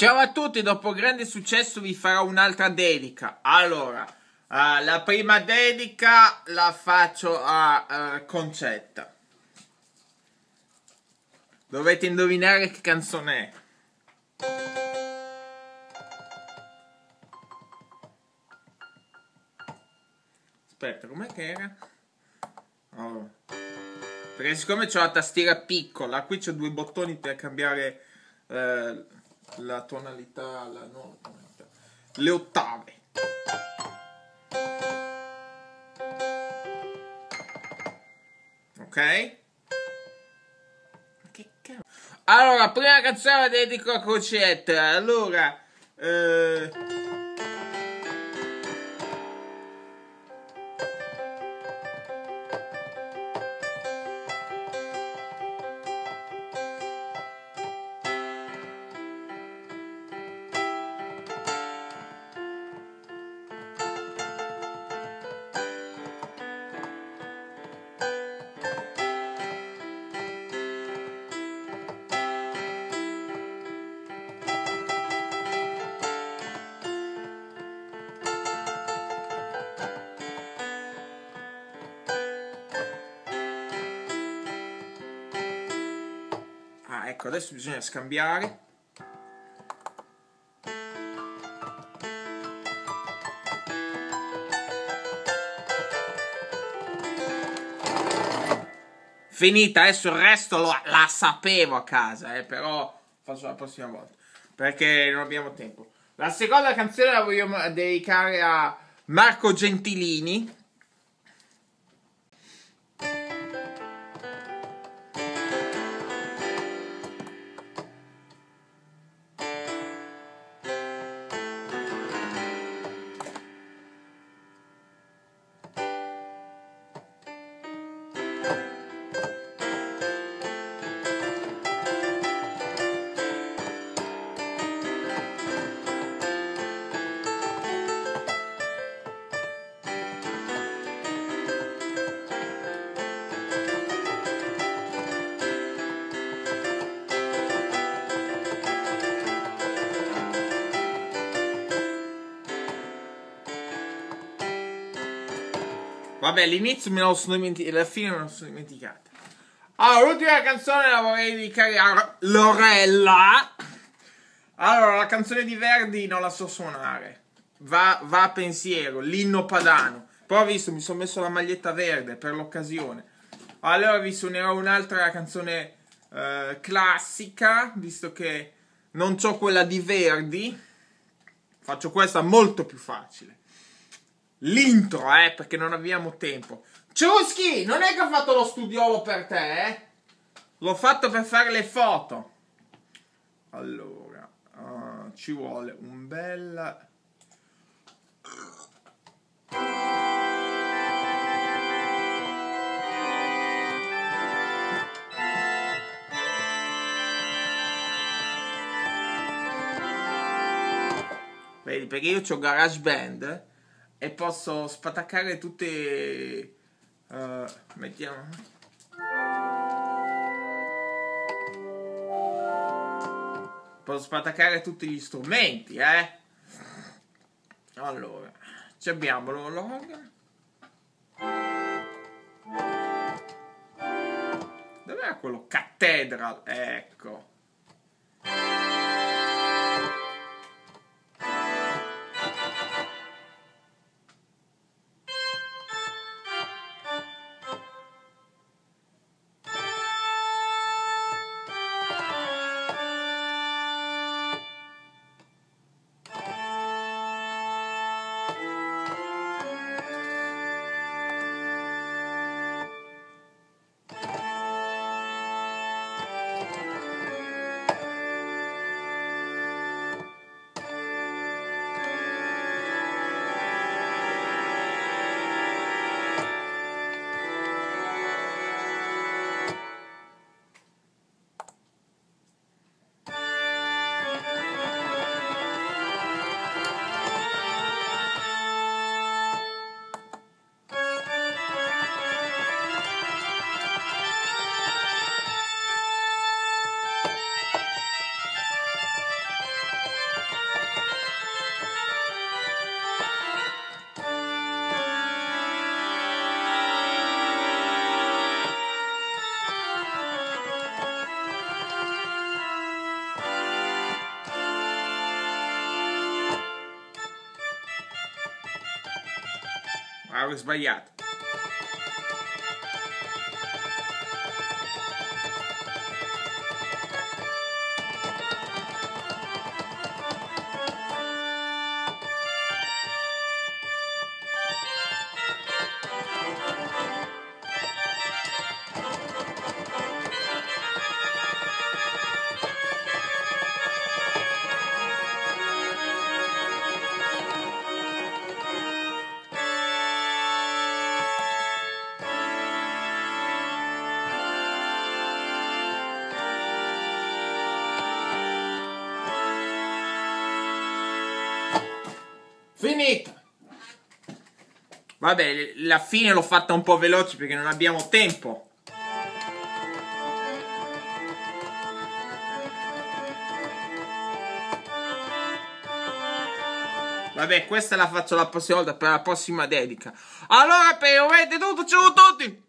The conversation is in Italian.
Ciao a tutti, dopo grande successo vi farò un'altra dedica. Allora, uh, la prima dedica la faccio a uh, Concetta. Dovete indovinare che canzone è. Aspetta, com'è che era? Oh. Perché siccome ho la tastiera piccola, qui c'ho due bottoni per cambiare eh, la tonalità, la, no, tonalità, le ottave. Ok? Che cazzo? Allora, prima canzone dedico a Crocetta. Allora, eh... ecco, adesso bisogna scambiare. Finita, adesso il resto lo, la sapevo a casa, eh, però faccio la prossima volta, perché non abbiamo tempo. La seconda canzone la voglio dedicare a Marco Gentilini, Vabbè, l'inizio me lo sono dimenticato, la fine me lo sono dimenticata. Allora, l'ultima canzone la vorrei dedicare a Lorella. Allora, la canzone di Verdi non la so suonare. Va, va a pensiero, l'inno padano. Però ho visto, mi sono messo la maglietta verde per l'occasione. Allora vi suonerò un'altra canzone eh, classica, visto che non ho quella di Verdi. Faccio questa molto più facile l'intro, eh, perché non abbiamo tempo. Ciuschi, non è che ho fatto lo studiolo per te, eh? L'ho fatto per fare le foto. Allora, uh, ci vuole un bel... Vedi, perché io ho GarageBand e posso spattaccare tutte uh, mettiamo. Posso spattaccare tutti gli strumenti eh? Allora ci abbiamo l'organo dov'era quello cathedral? Ecco I was Bayat. Finita! Vabbè, la fine l'ho fatta un po' veloce perché non abbiamo tempo. Vabbè, questa la faccio la prossima volta per la prossima dedica. Allora, per il tutto, ciao a tutti!